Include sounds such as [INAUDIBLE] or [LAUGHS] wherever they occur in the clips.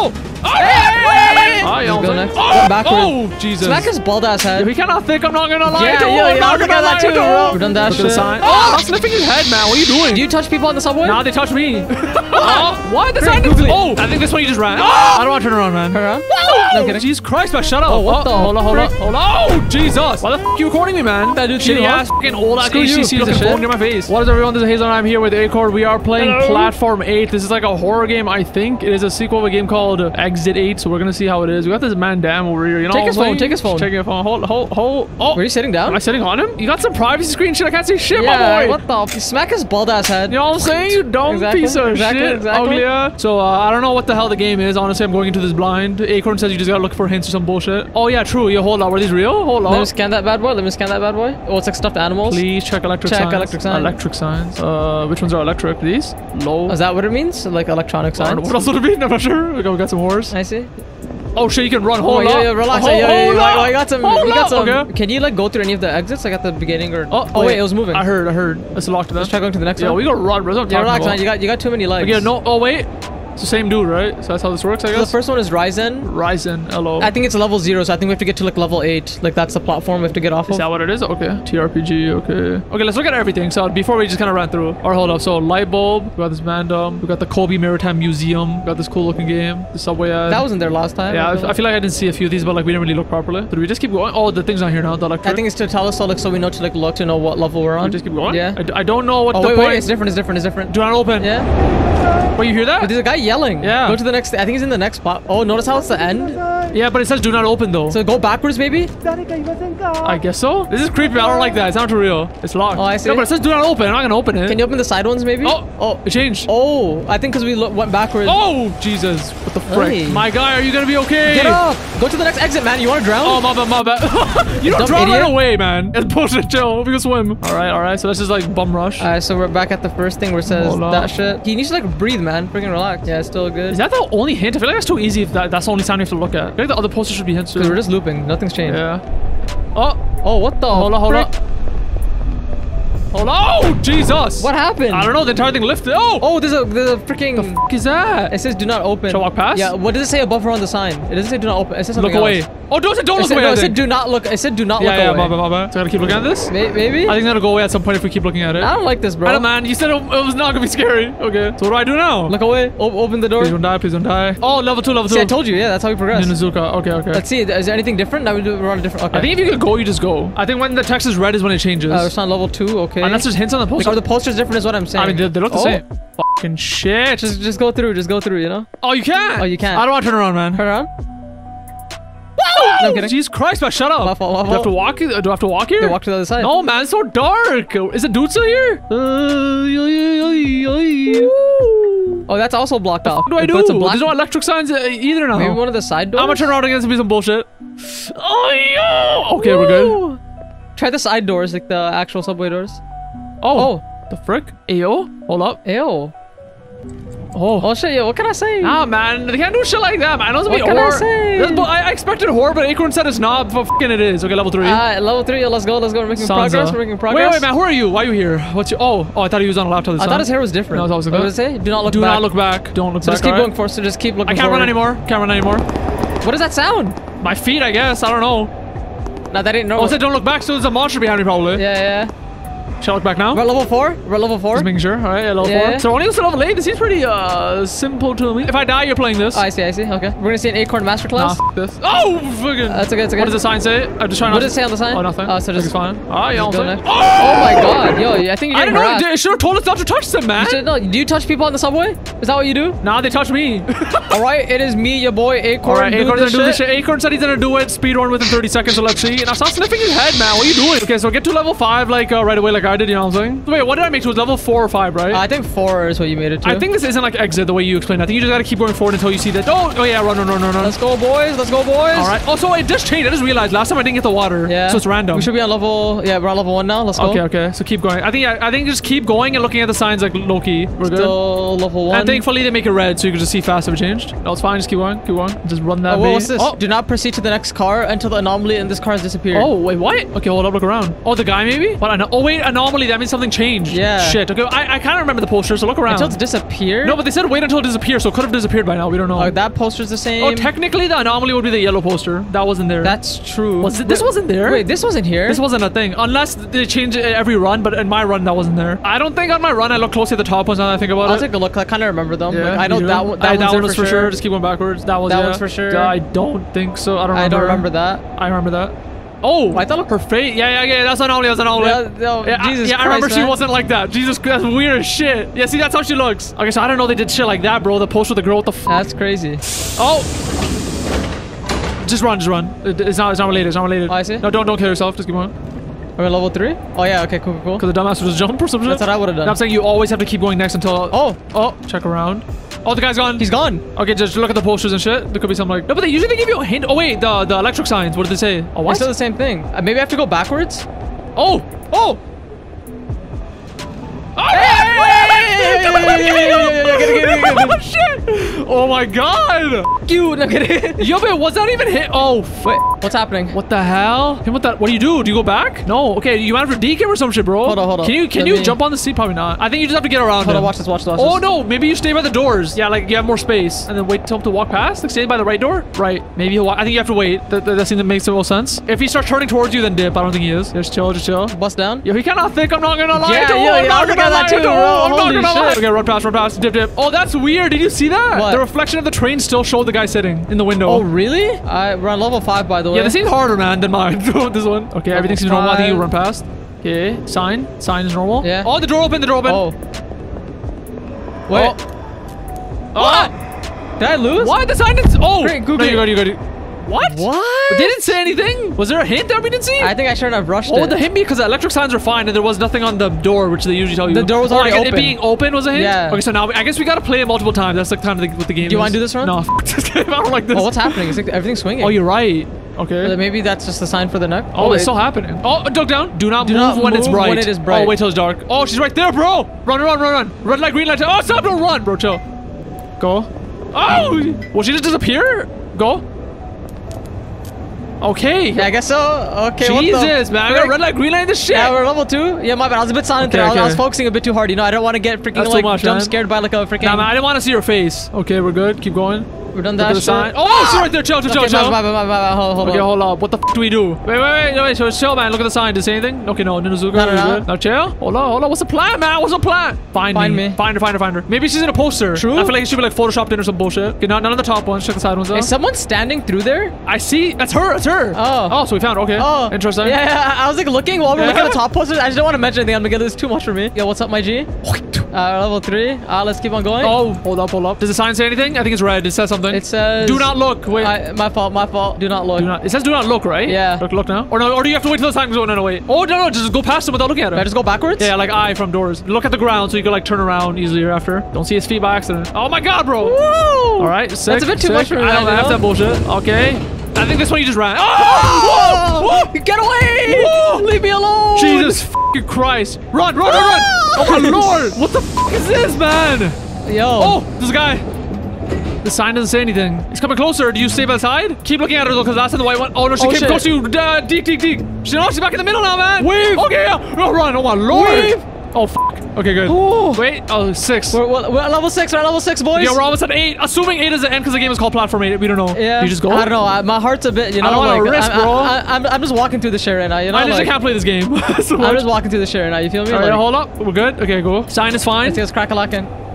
Oh! Oh! Hey, hey, hey. Oh, Just go next. Oh, backward. oh, Jesus. Smack his bald ass head. He cannot think. I'm not gonna lie Yeah, to him. yeah, I'm yeah, not I gonna that lie too, to bro. him. We've done that Look at the shit. sign. Oh! Oh, stop sniffing his head, man. What are you doing? Do you touch people on the subway? Nah, they touched me. [LAUGHS] oh, what? The sign googly. Oh, I think this one you just ran. I don't want to turn around, man. Turn around? Oh, No. Jesus Christ, man, shut up. Oh, what oh, the Hold on, hold on, hold on. Oh, Jesus. Why the f you recording me, man? That dude Shitty cheating, ass huh? fucking old ass Screw you, HTC piece looking of phone near my face. What is everyone? This is Hazel and I'm here with Acorn. We are playing Platform 8. This is like a horror game, I think. It is a sequel of a game called Exit 8, so we're gonna see how it is. We got this man damn over here. You know Take his phone, take his phone. Taking a phone. Hold, hold, hold. Oh, Were you sitting down? am I sitting on him? You got some privacy screen shit. I can't see shit, yeah, my boy. what the? f- Smack his bald ass head. You know what I'm saying? You dumb Exactly, piece of exactly, shit. exactly. Ass. So, uh, I don't know what the hell the game is. Honestly, I'm going into this blind. Acorn says you just gotta look for hints or some bullshit. Oh, yeah, true. You hold on. Were these real? Hold on. Let me scan that bad boy. Let me scan that bad boy. Oh, it's like stuffed animals. Please check electric Check signs. electric signs. Electric signs. Uh, which ones are electric? These? Low. Is that what it means? Like electronic I don't know. signs? What else would it be? I'm not sure. We got, we got some horse. I see. Oh shit, you can run. Oh, Hold yeah, yeah, relax. Hold, yeah, yeah, yeah, yeah, I got some. Hold got some. Okay. Can you like go through any of the exits? Like at the beginning or? Oh, oh wait, yeah. it was moving. I heard, I heard. It's locked. Let's try going to the next Yeah, one. we gotta run, bro. That's what I'm yeah, relax, talking man. You got you got too many legs. about. Yeah, no. Oh wait. It's the same dude, right? So that's how this works, I guess. So The first one is Ryzen. Ryzen. Hello. I think it's level zero, so I think we have to get to like level eight. Like that's the platform we have to get off Is of. that what it is? Okay. TRPG, okay. Okay, let's look at everything. So before we just kind of ran through. Or hold up. So light bulb. We got this Mandem. We got the Kobe Maritime Museum. We got this cool looking game. The subway ad. That wasn't there last time. Yeah, I, feel I feel like I didn't see a few of these, but like we didn't really look properly. Did we just keep going? Oh, the thing's not here now. The electric. I think it's to tell us so like so we know to like look to know what level we're We on. just keep going. Yeah. I don't know what Oh the wait, point. wait, it's different. It's different. It's different. Do not open. Yeah. Wait, you hear that? But there's a guy yelling. Yeah. Go to the next. I think he's in the next spot. Oh, notice how it's the end. Yeah, but it says do not open though. So go backwards, maybe. I guess so. This is creepy. I don't like that. It's not real. It's locked. Oh, I see. No, but it says do not open. I'm not gonna open it. Can you open the side ones, maybe? Oh, oh, it changed. oh! I think because we went backwards. Oh, Jesus. What the frick? Hey. My guy, are you gonna be okay? Get up! Go to the next exit, man. You want to drown? Oh, my bad, my bad. [LAUGHS] you don't drown right away, man. It's bullshit, chill. We can swim. All right, all right. So let's just like bum rush. Alright, so we're back at the first thing where it says Hold that shit. He needs to like breathe, man. Freaking relax. Yeah, it's still good. Is that the only hint? I feel like that's too easy if that, that's the only sound you have to look at. I feel like the other posters should be hints too. Because we're just looping. Nothing's changed. Yeah. Oh, Oh, what the? hold on, hold on. Hold on. Oh, Jesus. What happened? I don't know. The entire thing lifted. Oh, Oh, there's a there's a freaking. fuck is that? It says do not open. Should I walk past? Yeah. What does it say above or on the sign? It doesn't say do not open. It says something Look away. else. Oh, don't, don't look said, away. no, I it said do not look. I said do not yeah, look yeah, away. my bad, my bad. So I gotta keep looking at this? May- Maybe. I think that'll go away at some point if we keep looking at it. I don't like this, bro. I don't, man. You said it, it was not gonna be scary. Okay. So what do I do now? Look away. O- open the door. Please don't die. Please don't die. Oh, level two, level two. See, I told you. Yeah, that's how we progress. Ninazuka. Okay, okay. Let's see. Is there anything different? Now we do on a different. Okay. I think if you could go, you just go. I think when the text is red is when it changes. uh, it's on level two. Okay. Unless there's hints on the Like, poster. are the posters different? Is what I'm saying. I mean, they, they look the Oh, same. Fucking shit. Just just go through. Just go through. You know. oh, you can't. Oh, you can't. I don't want to turn around, man. Turn around. No, kidding. Jesus Christ, man, shut up. My fault, my Do I have to fault. walk? Do I have to walk here? Okay, walk to the other side. No, man, it's so dark. Is the dude still here? Uh. Oh, that's also blocked off. What do I do? it's a black- There's no electric signs uh, either now. Maybe one of the side doors. I'm gonna turn around again to be some bullshit. Oh, yeah. Okay, we're good. Try the side doors, like the actual subway doors. Oh, Oh, the frick? Ayo, hold up. ew. Oh. Oh shit, yo, what can I say? Nah, man, they can't do shit like that, man. I it's What can I say? I, I expected horror, but Acorn said it's not. But fucking it is. Okay, level three. Uh, level three, let's go, let's go. We're making Sansa. progress. We're making progress. wait, wait, man. Who are you? Why are you here? What's your? Oh, oh, I thought he was on a laptop. This I time. thought his hair was different. No, always what does it say? Do not look Do back. not look back. Don't look So back. just keep alright? going forward. So just keep looking I can't forward. run anymore. Can't run anymore. What does that sound? My feet, I guess. I don't know. Nah, that ain't Oh, normal. it said don't look back. So there's a monster behind me, probably. yeah, yeah. Shall I look back now? We're at level four. We're at level four. Just making sure. All right, yeah, level Yeah, four. yeah. So only to level eight. This seems pretty uh simple to me. If I die, you're playing this. Oh, I see, I see. Okay. We're gonna see an acorn Nah, masterclass. f- this. Oh, fucking. That's okay, that's okay. What does the sign say? I'm just trying to. What does it say on the sign? Oh, nothing. Oh, so just- fine. Ah, yeah, I'm go Oh my god, yo, I think you're I didn't know. It should have told us not to touch them, man. You should- no, do you touch people on the subway? Is that what you do? Nah, they touched me. [LAUGHS] All right, it is me, your boy Acorn. All right, Acorn's gonna this do this shit. Acorn said he's gonna do it. Speed run within 30 seconds, so let's see. Now stop sniffing his head, man. What are you doing? Okay, so get to level five, like uh, right away, like I did. You know what I'm saying? Wait, what did I make? It was level four or five, right? I think four is what you made it to. I think this isn't like exit the way you explained. I think you just gotta keep going forward until you see that. Oh, oh yeah, run, run, run, run, run. Let's go, boys. Let's go, boys. All right. Oh, also, it just changed. I just realized last time I didn't get the water. Yeah. So it's random. We should be on level. Yeah, we're on level one now. Let's go. Okay, okay. So keep going. I think I, I think just keep going and looking at the signs like Loki. We're good. Still level one. And thankfully they make it red so you can just see fast if it changed. No, it's fine. Just keep going. Keep going. Just run that. Oh, what's this? Oh. Do not proceed to the next car until the anomaly in this car has disappeared. Oh wait, what? Okay, hold up, look around. Oh, the guy maybe? What? Oh wait, anomaly. That means something changed. Yeah. Shit. Okay. I, I kind of remember the poster, so look around. Until it's disappeared. no, but they said wait until it disappears, so it could have disappeared by now. We don't know. Oh, that poster's the same. oh, technically the anomaly would be the yellow poster. That wasn't there. That's true. Was it- this Wait- wasn't there? Wait, this wasn't here. This wasn't a thing, unless they change it every run. But in my run, that wasn't there. I don't think on my run I look closely at the top ones now that I think about it. I'll take a look. I kind of remember them. Yeah, Like, I know that one. That, I- that one was for sure. Just keep going backwards. That was That yeah. one's for sure. I don't think so. I don't. Remember. I don't remember that. I remember that. Oh, I thought- her face. Yeah, yeah, yeah. That's anomaly. That's anomaly. Yeah, no, yeah, I- Jesus yeah, I remember Christ, she wasn't like that. Jesus, that's weird as shit. Yeah, see, that's how she looks. Okay, so I don't know they did shit like that, bro. The post with the girl with the. F- That's crazy. oh. Just run, just run. It's not, it's not related. It's not related. Oh, I see. No, don't, don't kill yourself. Just keep going. Are we level three? Oh yeah. Okay. Cool. Cool. Cool. Because the dumbass would just jump or some shit. That's what I would have No, done. I'm saying you always have to keep going next until. Oh, Oh, check around. Oh, the guy's gone. he's gone. Okay, just look at the posters and shit. There could be something like. No, but they usually give you a hint. Oh wait, the the electric signs. What did they say? Oh I what? said the same thing. Uh, maybe I have to go backwards. Oh oh. Oh, Oh, shit! Oh my god! You. Yo, but was that even hit? Oh, f- Wait. What's happening? what the hell? Him with that? What do you do? Do you go back? No. Okay, you went for DK or some shit, bro. Hold on, hold on. Can you can Let you me- jump on the seat? Probably not. I think you just have to get around. Hold him. on. Watch this. Watch this. Watch Oh this. no, maybe you stay by the doors. Yeah, like you have more space, and then wait till him to walk past. Like stay by the right door. Right. Maybe he'll. Walk. I think you have to wait. That, that, that seems to make some sense. If he starts turning towards you, then dip. I don't think he is. Just chill. Just chill. Bust down. Yo, he kind of thick. I'm not gonna lie. Yeah, to him. yeah, oh, I'm not gonna lie that to. I'm not gonna lie. Okay, run past, run past, dip, dip. Oh, that's weird. Did you see that? What? The reflection of the train still showed the guy sitting in the window. Oh really? I we're on level five by the way. Yeah, this seems harder, man, than mine. [LAUGHS] this one. Okay, everything seems normal. I think you run past. Okay, sign. Sign is normal. Yeah. Oh, the door open. The door open. Oh. Wait. Oh. What? Ah! Did I lose? What? The sign is. Oh. Great, no, Google you it. got it, you got it. What? What? They didn't say anything. Was there a hint that we didn't see? I think I shouldn't have rushed Oh, it. the hint because the electric signs are fine, and there was nothing on the door, which they usually tell you. The door was Oh, already like, It being open was a hint. Yeah. Okay, so now I guess we gotta play it multiple times. That's like kind of the, what the game. Do you wanna do this run? No, [LAUGHS] this game. I don't like this. Oh, what's happening? Is it, everything's swinging? Oh, you're right. Okay. Maybe that's just a sign for the neck. Oh, oh, it's it- still happening. Oh, duck down. Do not Do move not when it's bright. when it is bright. Oh, wait till it's dark. Oh, she's right there, bro. Run, run, run, run. Red light, green light. Oh, stop, don't run, bro. Chill. Go. Oh, will she just disappear? Go. Okay. Yeah, I guess so. Okay. what the- Jesus, man. I got red light, green light, this shit. Yeah, we're level two. Yeah, my bad. I was a bit silent Okay, there. I, was, I was focusing a bit too hard. You know, I don't want to get freaking That's too like much, jump man. scared by like a freaking. Nah, man, I didn't want to see your face. Okay, we're good. Keep going. We're done that. the shit. sign. Oh, she's ah! right there. Chill, chill, chill, Okay, chill. my bad, my bad. Hold, hold Okay, on. hold up. What the f do we do? Wait, wait, wait, wait. So chill, man. Look at the sign. Does it say anything? Okay, no. Ninozuka. No, no, no. Now chill. Hold on, hold on. What's the plan, man? What's the plan? Find, Find me. me. Find her, find her, find her. Maybe she's in a poster. True. I feel like it should be like photoshopped in or some bullshit. Okay, not, none of the top ones. Check the side ones out. Is someone standing through there? I see. That's her. That's her. Oh. Oh, so we found. her. Okay. Oh, Interesting. Yeah, yeah, I was like looking while we we're looking at the top posters. I just don't want to mention anything. I'm this is too much for me. Yo, what's up, my G? Uh, level three. Uh, let's keep on going. Oh, hold up, hold up. Does the sign say anything? I think it's red. It says something. It says. Do not look. Wait. I, my fault. My fault. Do not look. do not. It says do not look, right? Yeah. Look, look now. Or no, or do you have to wait till the sign goes? No, no, wait. Oh, no, no. Just go past him without looking at him. I just go backwards? Yeah, like eye from doors. Look at the ground so you can like turn around easier after. Don't see his feet by accident. Oh my god, bro. Woo! All right, sick, That's a bit too sick. much for me. I don't have that bullshit. Okay. I think this one you just ran. Oh! Whoa! Whoa! Get away! Whoa! Leave me alone! Jesus fucking Christ. Run, run, run, run. Oh my lord. What the fuck is this, man? Yo. Oh, this guy. The sign doesn't say anything. He's coming closer. Do you stay by the side? Keep looking at her though, because last time the white one. Oh no, she Oh, came shit. close to you. Uh, deek, deek, deek. She, no, she's back in the middle now, man. Weave. Okay, yeah. Oh, run. Oh my lord. Oh fuck. Okay, good. Ooh. Wait. Oh, six. We're, we're, we're at level six. We're at level six, boys. Yeah, we're almost at eight. Assuming eight is the end because the game is called Platform 8. We don't know. Yeah. You just go? I don't know. I, my heart's a bit, you know, I don't like risk, I'm, bro. I, I, I'm, I'm just walking through the shit right now. You know, I just like, can't play this game. [LAUGHS] so I'm just walking through the shit right now. You feel me? All right, Like, hold up. We're good. Okay, go. Sign is fine. let's this crack a lacking.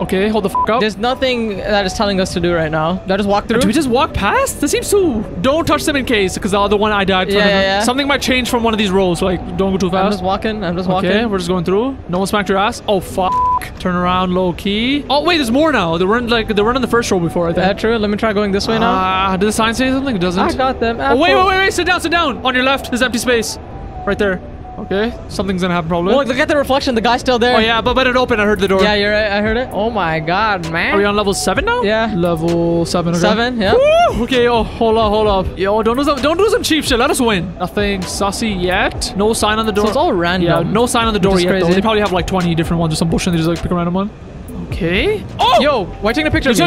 Okay, hold the fuck up. There's nothing that is telling us to do right now. Do I just walk through? Do we just walk past? That seems too. Don't touch them in case, because the other one I died from. Yeah, yeah, yeah. Something might change from one of these rows, so like don't go too fast. I'm just walking. I'm just walking. Okay, we're just going through. No one smacked your ass. Oh fuck! Turn around, low key. Oh wait, there's more now. They weren't like they weren't in the first row before. I think. Yeah, true. Let me try going this way now. Ah, did the sign say something? It doesn't. I got them. Oh, wait, wait, wait, wait! Sit down, sit down. On your left, there's empty space. Right there. Okay, something's gonna happen probably. Oh, look at the reflection. The guy's still there. Oh yeah, but but it opened. I heard the door. Yeah, you're right. I heard it. Oh my god, man. Are we on level seven now? Yeah. Level seven. Okay. Seven, yeah. Woo! Okay, oh, hold up, hold up. Yo, don't do some, don't do some cheap shit. Let us win. Nothing sussy yet. No sign on the door. So it's all random. Yeah, no sign on the door Which is yet. Though. They probably have like 20 different ones or some bullshit. They just like pick a random one. Okay. Oh! Yo, why are you taking a picture of me?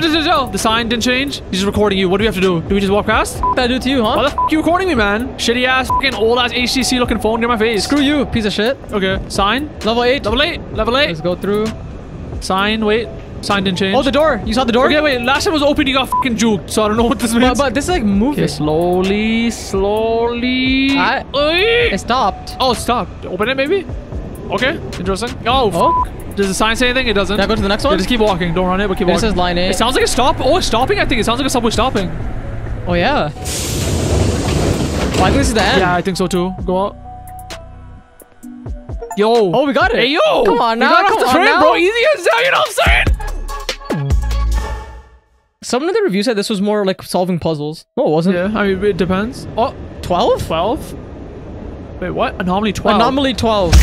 The sign didn't change. He's just recording you. What do we have to do? Do we just walk past? What did I do to you, huh? Why the f you recording me, man? Shitty ass, fucking old ass HTC looking phone near my face. Screw you, piece of shit. Okay. Sign. Level 8. Level 8. Level 8. Let's go through. Sign. Wait. Sign didn't change. Oh, the door. You saw the door? Okay, wait. Last time was open, you got fucking juked. So I don't know what this means. But, but this is like moving. okay, slowly, slowly. I- It stopped. Oh, stop. Open it, maybe? Okay. Interesting. Oh, Oh. Does the sign say anything? It doesn't. Can I go to the next Yeah, one? just keep walking. Don't run it, but keep This walking. is line It sounds like a stop. Oh, it's stopping, I think. It sounds like a subway stopping. Oh, yeah. Oh, I think this is the end. Yeah, I think so too. Go out. Yo. Oh, we got it. Hey, yo. Come on now. got off Come the on train, now. bro. Easy as that. You know what I'm saying? Someone in the review said this was more like solving puzzles. No, it wasn't. Yeah, I mean, it depends. Oh, 12? 12? Wait, what? Anomaly 12. Anomaly 12.